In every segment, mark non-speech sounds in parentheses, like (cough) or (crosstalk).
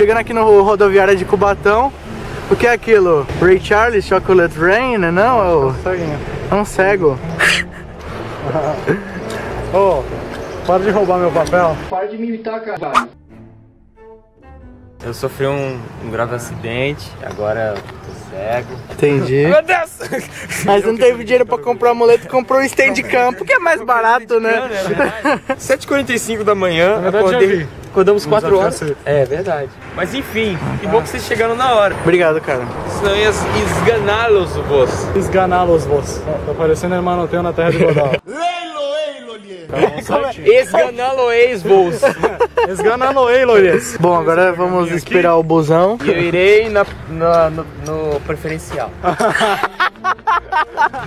Chegando aqui no rodoviária de Cubatão. O que é aquilo? Ray Charles Chocolate Rain, né? Não, é, o... é um cego. (laughs) Ô, oh, para de roubar meu papel. Para de me imitar, cara. Eu sofri um, um grave acidente, agora tô cego. Entendi. (laughs) Meu Deus! Mas não teve dinheiro pra comprar amuleto, comprou um stand de campo, que é mais barato, né? 7h45 (laughs) da manhã, acordei. Acordamos Não 4 horas. É verdade. Mas enfim, que bom que vocês chegaram na hora. Obrigado, cara. Senão ia esganá-los, vos. Esganá-los, vos. Tá parecendo Hermanoteu na terra de Godal. (laughs) Esganá-los, vos. Esganá-los, Loures. Bom, agora vamos esperar o busão. E eu irei na, na- no, no preferencial. (laughs)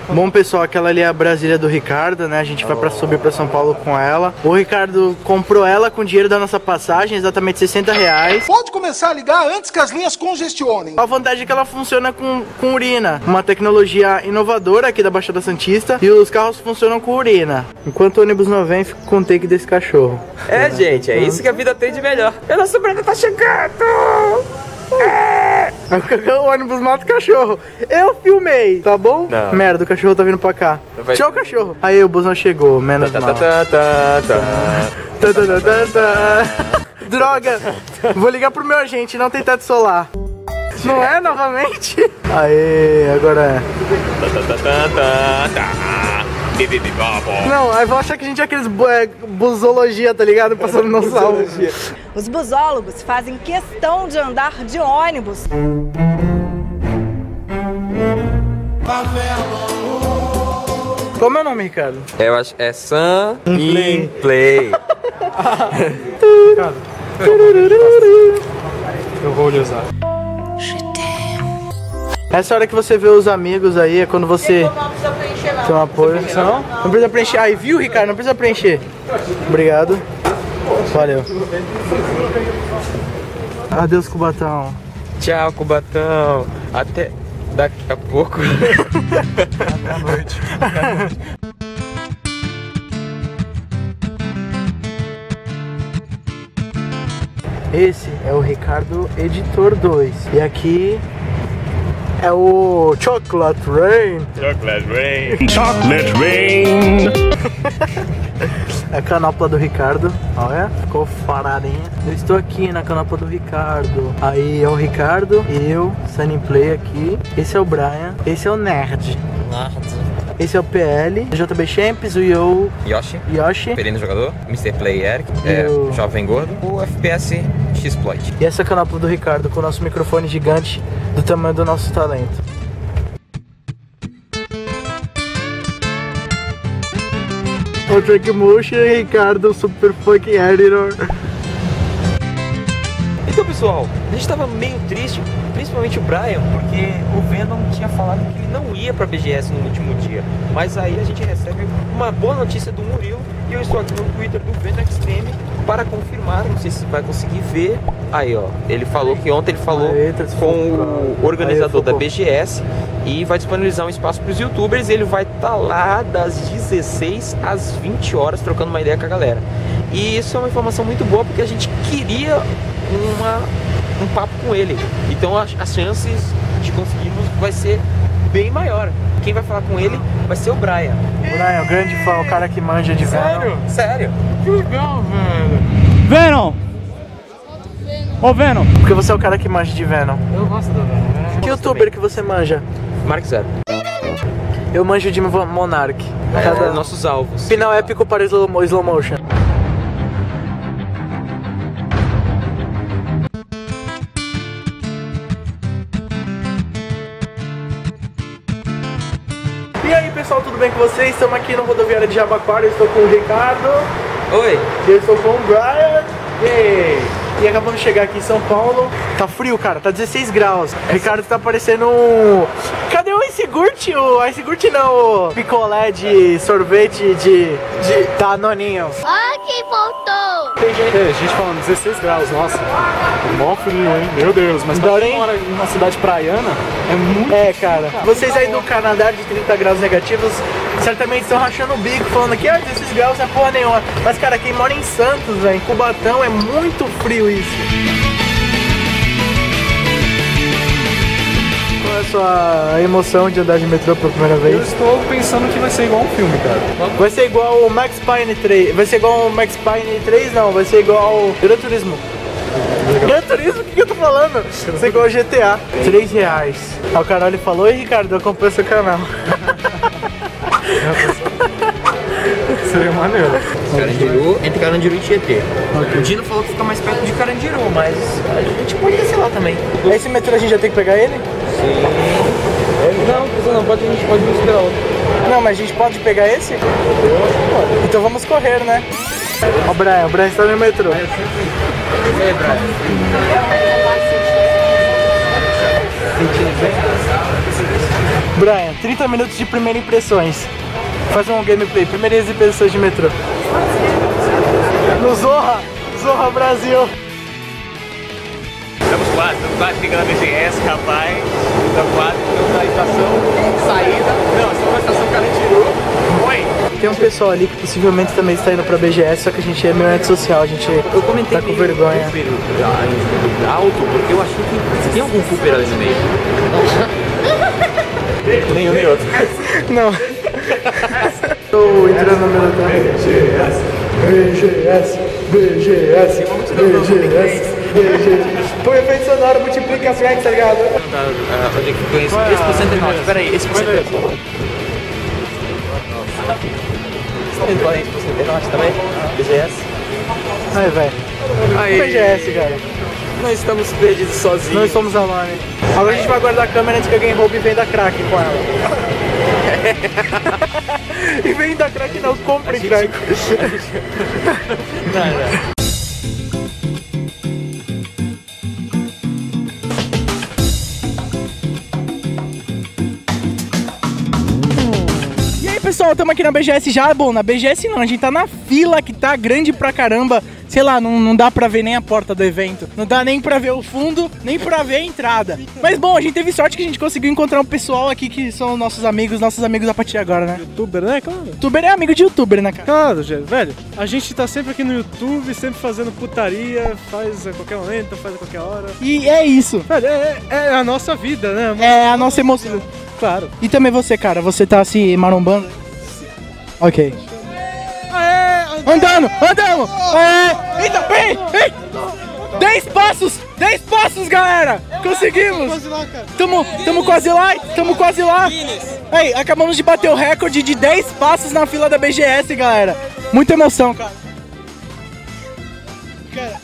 Bom, pessoal, aquela ali é a Brasília do Ricardo, né? A gente vai pra subir pra São Paulo com ela. O Ricardo comprou ela com dinheiro da nossa passagem, exatamente 60 reais. Pode começar a ligar antes que as linhas congestionem. A vantagem é que ela funciona com, com urina, uma tecnologia inovadora aqui da Baixada Santista. E os carros funcionam com urina. Enquanto o ônibus não vem, fico com o take desse cachorro. É, gente, é isso que a vida tem de melhor. A nossa Brenda tá chegando! O ônibus mata o cachorro. Eu filmei, tá bom? Não. Merda, o cachorro tá vindo pra cá. Vai- Tchau, cachorro. Aí o busão chegou, menos Tá, mal. tá, tá, tá, tá. Tá, tá, tá, tá, tá. Droga! Vou ligar pro meu agente, não tem teto solar. Não é novamente? Aê, agora é. Não, aí vão achar que a gente é aqueles bu- é, busologia, tá ligado? Passando no salvo. Os busólogos fazem questão de andar de ônibus. Como é o nome, Ricardo? Eu acho é Sun in Play. (laughs) Eu vou lhe usar. Essa hora que você vê os amigos aí é quando você tem um apoio. Não? Não precisa preencher. Aí, viu, Ricardo? Não precisa preencher. Obrigado. Valeu. Adeus, Cubatão. Tchau, Cubatão. Até daqui a pouco. (laughs) Esse é o Ricardo Editor 2. E aqui é o Chocolate Rain. Chocolate Rain. (laughs) Chocolate Rain. É (laughs) a canopla do Ricardo. Olha, ficou paradinha. Eu estou aqui na canopla do Ricardo. Aí é o Ricardo, eu, Sunny Play aqui. Esse é o Brian. Esse é o Nerd. Esse é o PL, JB Champs, o Yo, Yoshi. Yoshi. Perino jogador, Mr. Play Eric, é, o- Jovem Gordo, o FPS X-Ploit. E essa é a canopla do Ricardo com o nosso microfone gigante do tamanho do nosso talento. O Track Motion e Ricardo, Super Funk Editor. Então, pessoal, a gente tava meio triste, principalmente o Brian, porque o Venom tinha falado que ele não ia pra BGS no último dia. Mas aí a gente recebe uma boa notícia do Murilo e eu estou aqui no Twitter do Venom Extreme para confirmar, não sei se vai conseguir ver. Aí, ó, ele falou que ontem ele falou tá com o organizador da. BGS e vai disponibilizar um espaço para os youtubers. Ele vai estar lá das 16 às 20 horas trocando uma ideia com a galera. E isso é uma informação muito boa porque a gente queria uma, um papo com ele. Então as, as chances de conseguirmos vai ser bem maior. Quem vai falar com ele vai ser o Brian. Brian, o grande fã, o cara que manja de Venom. Sério? Que legal, velho. Venom! Ô, Venom! Porque você é o cara que manja de Venom. Eu gosto do Venom. Que youtuber que você manja? Mark Zero. Eu manjo de Monarch. É, Cada nossos alvos. final épico para slow, slow motion. Bem com vocês? Estamos aqui no rodoviária de Jabaquara, eu estou com o Ricardo, Oi. e eu estou com o Brian. E, e acabamos de chegar aqui em São Paulo. Tá frio, cara, tá 16 graus. O Ricardo tá parecendo um. Cadê Gurt? O Ice Gurt não, o picolé de sorvete de. de Danoninho. Ah, quem voltou! Tem gente. É, gente falando 16 graus, nossa. Mó frio, hein? Meu Deus, mas pra quem mora em uma cidade praiana, é muito É, cara. Vocês aí do Canadá de 30 graus negativos certamente estão rachando o bico, falando que ah, 16 graus é porra nenhuma. Mas, cara, quem mora em Santos, velho, em Cubatão, é muito frio isso. Sua emoção de andar de metrô pela primeira Eu vez? estou pensando que vai ser igual um filme, cara. Vai ser igual o Max Payne 3. Vai ser igual o Max Payne 3, não. Vai ser igual o Gran Turismo. Gran Turismo? O que, que eu tô falando? Vai ser igual o GTA. 3 reais. Aí o Carol falou, Oi Ricardo, eu comprei seu canal. (laughs) Seria maneiro. Carandiru, entre Carandiru e Tietê. O Dino falou que fica mais perto de Carandiru, mas a gente pode descer lá também. Esse metrô a gente já tem que pegar ele? Não, precisa não, pode, a gente pode esperar outro. Não, mas a gente pode pegar esse? Então vamos correr, né? Ó o Brian, o Brian está no metrô. E aí, Brian? Brian, 30 minutos de primeiras impressões. Faz um gameplay, primeiras impressões de metrô. No Zorra, Zorra Brasil. Estamos quase, estamos quase chegando na BGS, rapaz. Estamos quase, estamos na estação saída. Não, estamos na estação Carandiru. Oi! Tem um pessoal ali que possivelmente também está indo pra BGS, só que a gente é meio antissocial, a gente Eu comentei tá com vergonha. Cooper, alto, porque eu achei que tem algum Cooper ali no meio. Nenhum nem outro. Não. (laughs) Tô entrando no meu BGS, BGS, BGS, BGS, BGS. Põe efeito sonoro, multiplica as regs, tá ligado? Ah, onde é que ganha esse? Esse porcento é nosso, pera aí, esse porcento é nosso. Vocês podem esse porcento é nosso também? BGS? Aí, velho. BGS, cara. nós estamos perdidos sozinhos. Nós somos alone. Agora a gente vai guardar a câmera antes que alguém roube e venda crack com ela. (laughs) e venda crack não, compre crack. (laughs) E aí estamos aqui na BGS já. Bom, na BGS não, a gente tá na fila que tá grande pra caramba. Sei lá, não, não dá pra ver nem a porta do evento. Não dá nem pra ver o fundo, nem pra ver a entrada. Mas bom, a gente teve sorte que a gente conseguiu encontrar um pessoal aqui que são nossos amigos, nossos amigos a partir de agora, né? Youtuber, né? Claro. Youtuber é amigo de youtuber, né, cara? Claro, gente, velho. A gente tá sempre aqui no YouTube, sempre fazendo putaria, faz a qualquer momento, faz a qualquer hora. E é isso. Velho, é, é a nossa vida, né? É a nossa emoção. Claro. E também você, cara, você tá se marombando? Ok. Andando, andando! É. Eita, vem, vem! Dez passos! Dez passos, galera! Conseguimos! Tamo, tamo quase lá, tamo quase lá! Aí, acabamos de bater o recorde de 10 passos na fila da BGS, galera! Muita emoção, cara! Cara,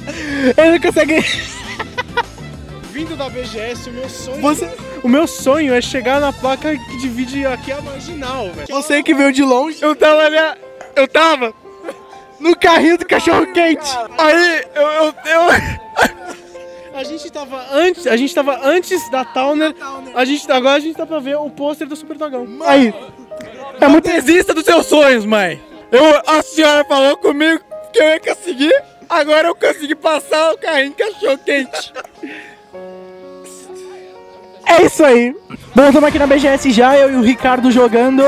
ele não consegue. Vindo da BGS, o meu sonho. Você, O meu sonho é chegar na placa que divide aqui a marginal, velho. você que veio de longe, Eu tava ali. Eu tava. no carrinho do cachorro quente! Aí, eu. eu, eu... (laughs) A gente tava antes, a gente tava antes da Towner, a gente, agora a gente tá pra ver o pôster do Super Dragão. Aí, é muito. Desista dos seus sonhos, mãe! Eu, a senhora falou comigo que eu ia conseguir, agora eu consegui passar o carrinho cachorro quente. É isso aí. Bom, estamos aqui na BGS já, eu e o Ricardo jogando.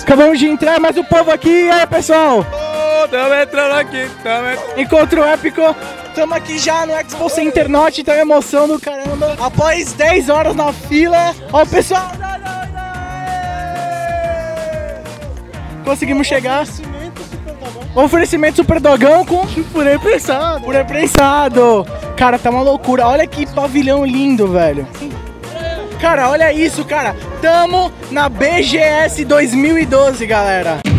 Acabamos de entrar, mas o povo aqui, e aí pessoal? Ô, tamo entrando aqui, tamo entrando. Encontro épico. Estamos aqui já no Expo Center Norte, então é emoção do caramba. Após 10 horas na fila, ó o pessoal. Conseguimos chegar. Oferecimento Super Dogão com purê prensado. Purê prensado. Cara, tá uma loucura. Olha que pavilhão lindo, velho. Cara, olha isso, cara. Tamo na BGS 2012, galera.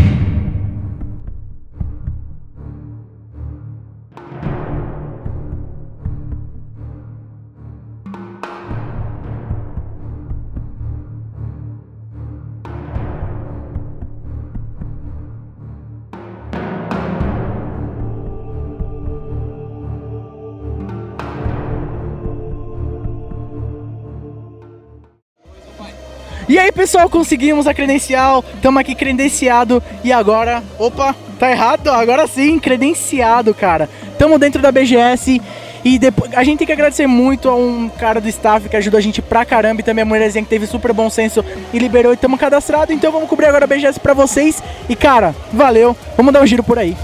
E aí, pessoal, conseguimos a credencial. Estamos aqui credenciado e agora, opa, tá errado. Agora sim, credenciado, cara. Estamos dentro da BGS e depois a gente tem que agradecer muito a um cara do staff que ajudou a gente pra caramba e também a mulherzinha que teve super bom senso e liberou e estamos cadastrados. Então vamos cobrir agora a BGS pra vocês. E cara, valeu. Vamos dar um giro por aí.